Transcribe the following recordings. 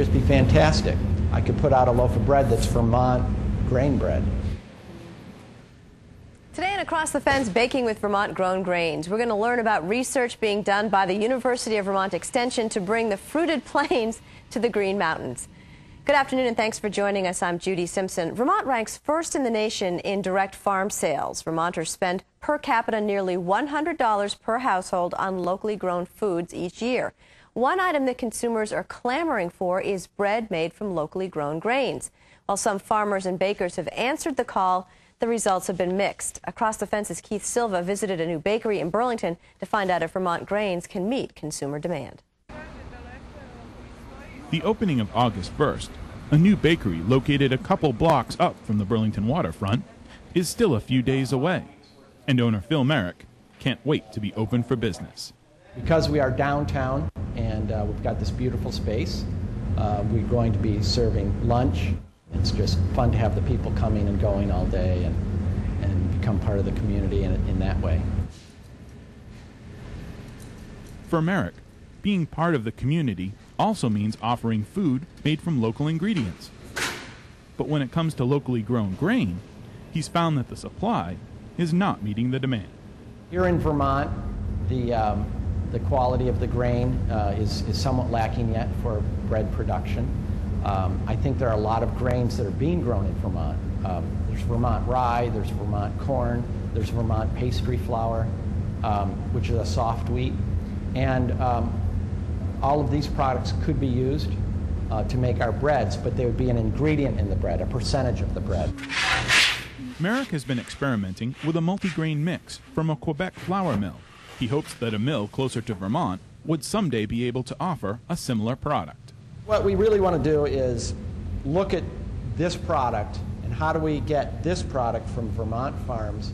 just be fantastic. I could put out a loaf of bread that's Vermont grain bread. Today and Across the Fence, baking with Vermont grown grains. We're going to learn about research being done by the University of Vermont Extension to bring the fruited plains to the Green Mountains. Good afternoon and thanks for joining us. I'm Judy Simpson. Vermont ranks first in the nation in direct farm sales. Vermonters spend per capita nearly $100 per household on locally grown foods each year. One item that consumers are clamoring for is bread made from locally grown grains. While some farmers and bakers have answered the call, the results have been mixed. Across the Fence's Keith Silva visited a new bakery in Burlington to find out if Vermont grains can meet consumer demand. The opening of August 1st, a new bakery located a couple blocks up from the Burlington waterfront, is still a few days away. And owner Phil Merrick can't wait to be open for business. Because we are downtown and uh, we've got this beautiful space, uh, we're going to be serving lunch, it's just fun to have the people coming and going all day and, and become part of the community in, in that way. For Merrick, being part of the community also means offering food made from local ingredients. But when it comes to locally grown grain, he's found that the supply is not meeting the demand. Here in Vermont, the, um, the quality of the grain uh, is, is somewhat lacking yet for bread production. Um, I think there are a lot of grains that are being grown in Vermont. Um, there's Vermont rye, there's Vermont corn, there's Vermont pastry flour, um, which is a soft wheat. And um, all of these products could be used uh, to make our breads, but they would be an ingredient in the bread, a percentage of the bread. Merrick has been experimenting with a multigrain mix from a Quebec flour mill. He hopes that a mill closer to Vermont would someday be able to offer a similar product. What we really want to do is look at this product and how do we get this product from Vermont farms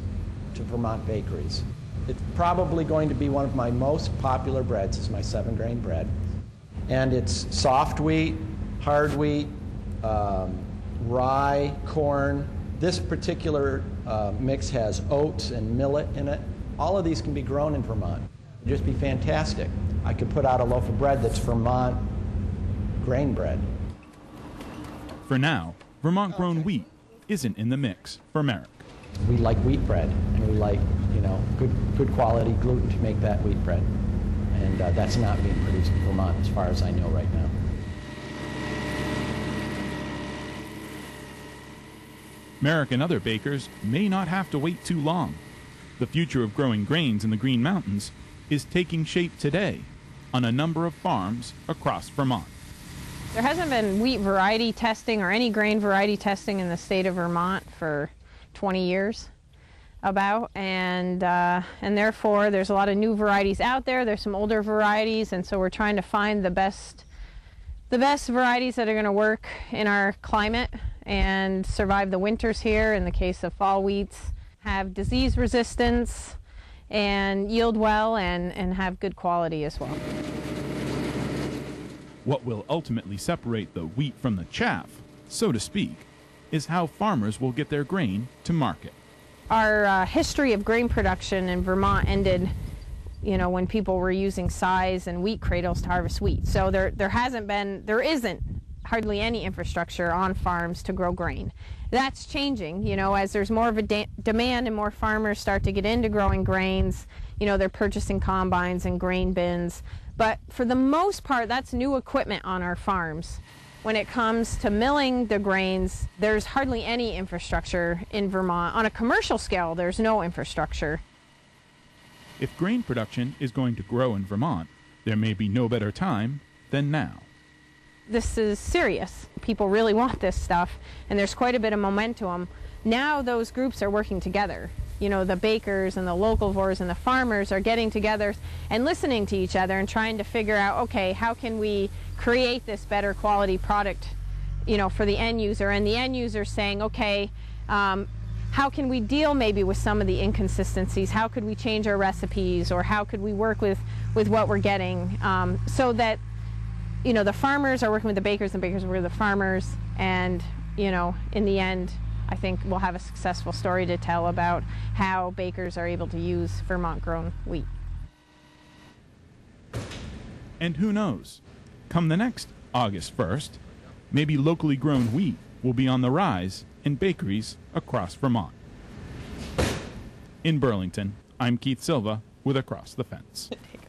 to Vermont bakeries. It's probably going to be one of my most popular breads is my seven grain bread. And it's soft wheat, hard wheat, um, rye, corn. This particular uh, mix has oats and millet in it. All of these can be grown in Vermont. It'd just be fantastic. I could put out a loaf of bread that's Vermont grain bread. For now, Vermont grown wheat isn't in the mix for Merrick. We like wheat bread, and we like, you know, good, good quality gluten to make that wheat bread. And uh, that's not being produced in Vermont as far as I know right now. Merrick and other bakers may not have to wait too long. The future of growing grains in the Green Mountains is taking shape today on a number of farms across Vermont. There hasn't been wheat variety testing or any grain variety testing in the state of Vermont for 20 years about and uh, and therefore there's a lot of new varieties out there there's some older varieties and so we're trying to find the best the best varieties that are going to work in our climate and survive the winters here in the case of fall wheats have disease resistance and yield well and and have good quality as well what will ultimately separate the wheat from the chaff, so to speak, is how farmers will get their grain to market. Our uh, history of grain production in Vermont ended, you know, when people were using scythes and wheat cradles to harvest wheat. So there, there hasn't been, there isn't hardly any infrastructure on farms to grow grain. That's changing, you know, as there's more of a de demand and more farmers start to get into growing grains, you know, they're purchasing combines and grain bins. But for the most part, that's new equipment on our farms. When it comes to milling the grains, there's hardly any infrastructure in Vermont. On a commercial scale, there's no infrastructure. If grain production is going to grow in Vermont, there may be no better time than now. This is serious. People really want this stuff, and there's quite a bit of momentum. Now those groups are working together you know, the bakers and the locavores and the farmers are getting together and listening to each other and trying to figure out, okay, how can we create this better quality product, you know, for the end user? And the end user saying, okay, um, how can we deal maybe with some of the inconsistencies? How could we change our recipes or how could we work with, with what we're getting um, so that, you know, the farmers are working with the bakers and bakers are with the farmers and, you know, in the end, I think we'll have a successful story to tell about how bakers are able to use Vermont grown wheat. And who knows? Come the next August 1st, maybe locally grown wheat will be on the rise in bakeries across Vermont. In Burlington, I'm Keith Silva with Across the Fence.